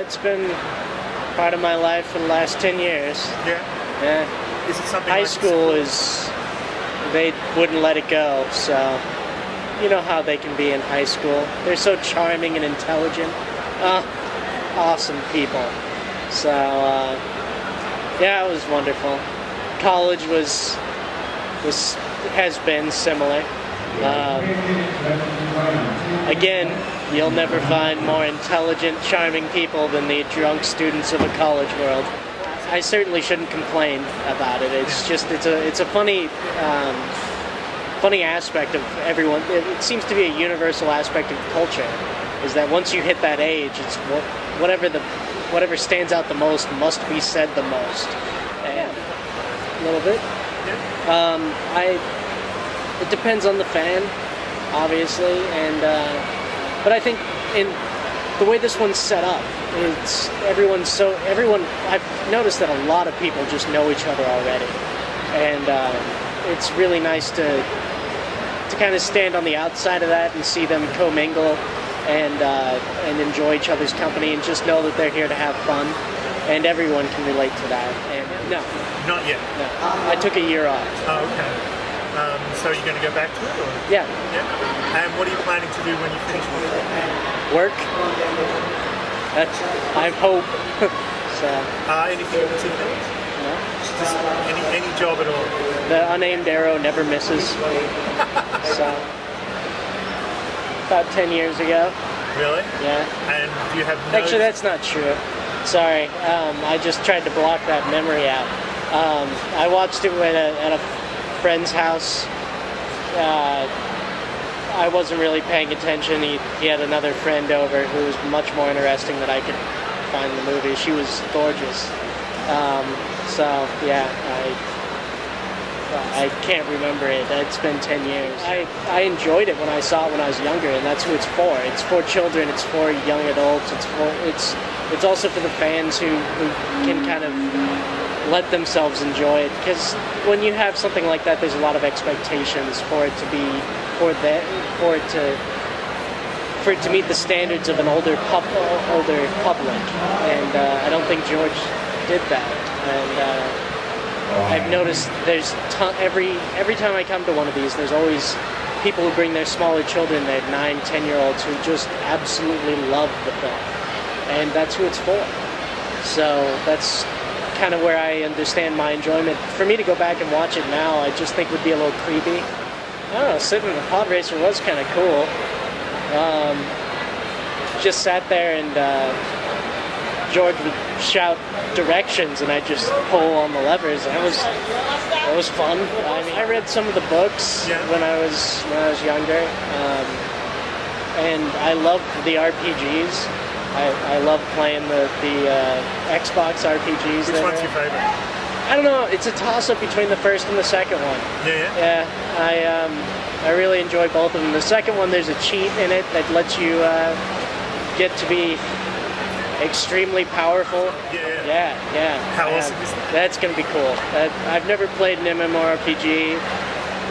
It's been part of my life for the last 10 years. Yeah. Yeah. Is it something High like school is, they wouldn't let it go, so you know how they can be in high school. They're so charming and intelligent. Uh, awesome people. So, uh, yeah, it was wonderful. College was, was has been similar. Um, again, you'll never find more intelligent, charming people than the drunk students of a college world. I certainly shouldn't complain about it. It's just it's a it's a funny um, funny aspect of everyone. It, it seems to be a universal aspect of culture. Is that once you hit that age, it's whatever the whatever stands out the most must be said the most. And a little bit. Um, I it depends on the fan, obviously, and uh, but I think in the way this one's set up, it's everyone's so everyone. I've noticed that a lot of people just know each other already, and uh, it's really nice to to kind of stand on the outside of that and see them commingle and uh, and enjoy each other's company and just know that they're here to have fun, and everyone can relate to that. And no, Not yet. no, I took a year off. Oh, okay. Um, so you're going to go back to it? Or? Yeah, Yeah. And what are you planning to do when you finish it? work. That's I hope. so Uh, anything in particular? no. Just any, any job at all? the unaimed arrow never misses. so about ten years ago. Really? Yeah. And do you have no... Actually, that's not true. Sorry, um, I just tried to block that memory out. Um, I watched it at a, at a friend's house. Uh, I wasn't really paying attention. He, he had another friend over who was much more interesting than I could find in the movie. She was gorgeous. Um, so yeah, I I can't remember it. It's been ten years. I, I enjoyed it when I saw it when I was younger, and that's who it's for. It's for children. It's for young adults. It's for it's it's also for the fans who, who can kind of let themselves enjoy it. Because when you have something like that, there's a lot of expectations for it to be for that for it to for it to meet the standards of an older pub, older public, and uh, I don't think George did that. And uh, I've noticed there's ton, every every time I come to one of these, there's always people who bring their smaller children, their nine, ten year olds, who just absolutely love the film, and that's who it's for. So that's kind of where I understand my enjoyment. For me to go back and watch it now, I just think would be a little creepy. I don't know, sitting in the pod racer was kind of cool. Um, just sat there and uh, George would shout directions, and I'd just pull on the levers. That was that was fun. I mean, I read some of the books Yeah. when I was when I was younger, um, and I loved the RPGs. I, I love playing the the uh, Xbox RPGs. Which one's are- your favorite? I don't know. It's a toss up between the first and the second one. Yeah, yeah. Yeah, I um, I really enjoy both of them. The second one, there's a cheat in it that lets you uh, get to be extremely powerful. Yeah. Yeah, yeah. How yeah. awesome is that? That's gonna be cool. That, I've never played an MMORPG.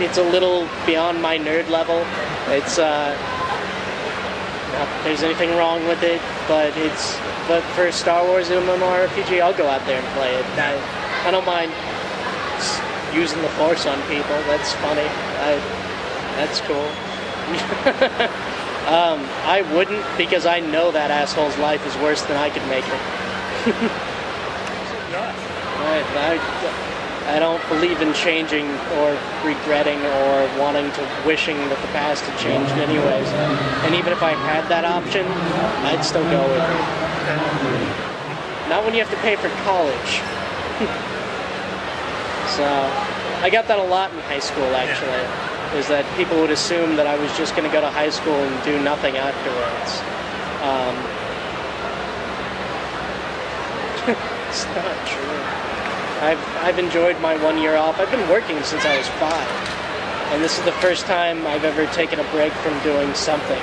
It's a little beyond my nerd level. It's uh, not that there's anything wrong with it, but it's but for Star Wars MMORPG, I'll go out there and play it. I, I don't mind using the Force on people. That's funny. I, that's cool. um, I wouldn't because I know that asshole's life is worse than I could make it. Nice. I, I, I don't believe in changing or regretting or wanting to wishing that the past had changed anyways. And even if I had that option, I'd still go with it. Not when you have to pay for college. so I got that a lot in high school actually. Is that people would assume that I was just going to go to high school and do nothing afterwards. Um, it's not true. I've I've enjoyed my one year off. I've been working since I was five, and this is the first time I've ever taken a break from doing something.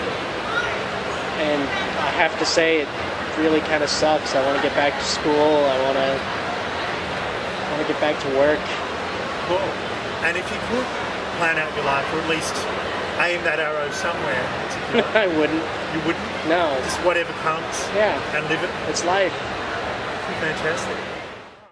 And I have to say, it really kind of sucks. I want to get back to school. I want to want to get back to work. Cool. And if you could plan out your life, or at least aim that arrow somewhere, I wouldn't. you wouldn't? No. Just whatever comes Yeah. and live it. It's life. Fantastic.